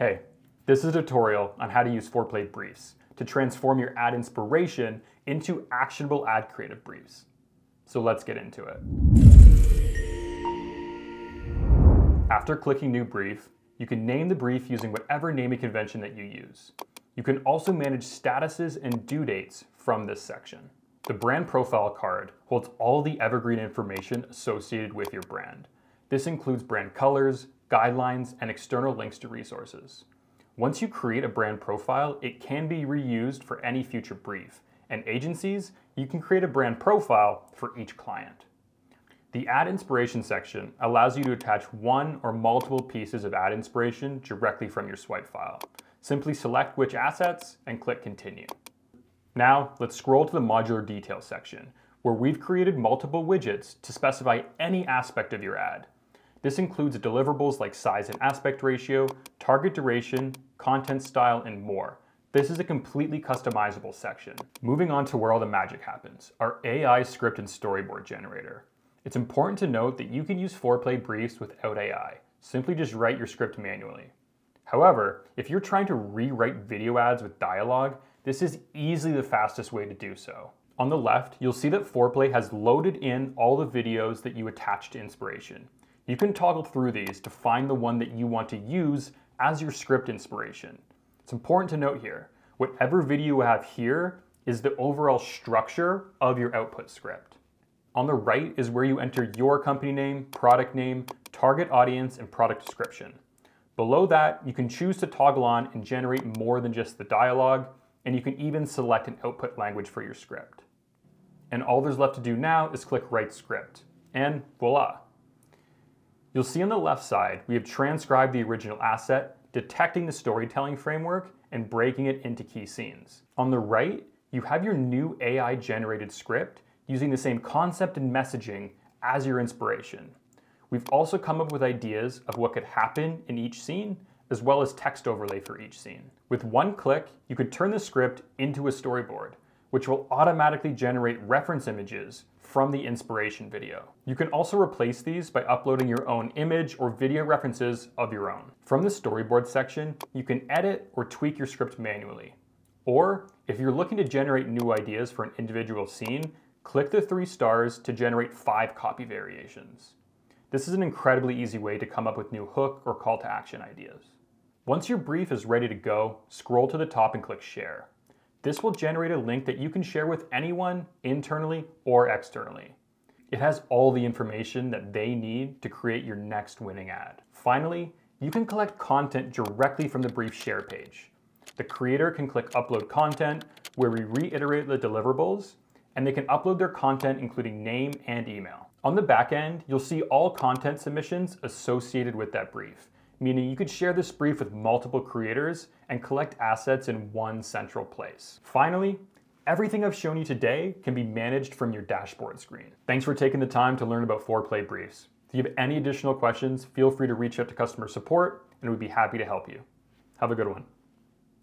Hey, this is a tutorial on how to use Foreplay briefs to transform your ad inspiration into actionable ad creative briefs. So let's get into it. After clicking New Brief, you can name the brief using whatever naming convention that you use. You can also manage statuses and due dates from this section. The brand profile card holds all the evergreen information associated with your brand. This includes brand colors, guidelines, and external links to resources. Once you create a brand profile, it can be reused for any future brief. And agencies, you can create a brand profile for each client. The Ad Inspiration section allows you to attach one or multiple pieces of ad inspiration directly from your swipe file. Simply select which assets and click Continue. Now, let's scroll to the Modular Details section, where we've created multiple widgets to specify any aspect of your ad. This includes deliverables like size and aspect ratio, target duration, content style, and more. This is a completely customizable section. Moving on to where all the magic happens, our AI script and storyboard generator. It's important to note that you can use Foreplay briefs without AI. Simply just write your script manually. However, if you're trying to rewrite video ads with dialogue, this is easily the fastest way to do so. On the left, you'll see that Foreplay has loaded in all the videos that you attach to Inspiration. You can toggle through these to find the one that you want to use as your script inspiration. It's important to note here, whatever video you have here is the overall structure of your output script. On the right is where you enter your company name, product name, target audience, and product description. Below that, you can choose to toggle on and generate more than just the dialogue, and you can even select an output language for your script. And all there's left to do now is click Write Script, and voila, You'll see on the left side, we have transcribed the original asset, detecting the storytelling framework, and breaking it into key scenes. On the right, you have your new AI generated script using the same concept and messaging as your inspiration. We've also come up with ideas of what could happen in each scene, as well as text overlay for each scene. With one click, you could turn the script into a storyboard, which will automatically generate reference images from the inspiration video. You can also replace these by uploading your own image or video references of your own. From the storyboard section, you can edit or tweak your script manually. Or if you're looking to generate new ideas for an individual scene, click the three stars to generate five copy variations. This is an incredibly easy way to come up with new hook or call to action ideas. Once your brief is ready to go, scroll to the top and click share. This will generate a link that you can share with anyone internally or externally. It has all the information that they need to create your next winning ad. Finally, you can collect content directly from the brief share page. The creator can click upload content where we reiterate the deliverables and they can upload their content including name and email. On the back end, you'll see all content submissions associated with that brief meaning you could share this brief with multiple creators and collect assets in one central place. Finally, everything I've shown you today can be managed from your dashboard screen. Thanks for taking the time to learn about Foreplay briefs. If you have any additional questions, feel free to reach out to customer support and we'd be happy to help you. Have a good one.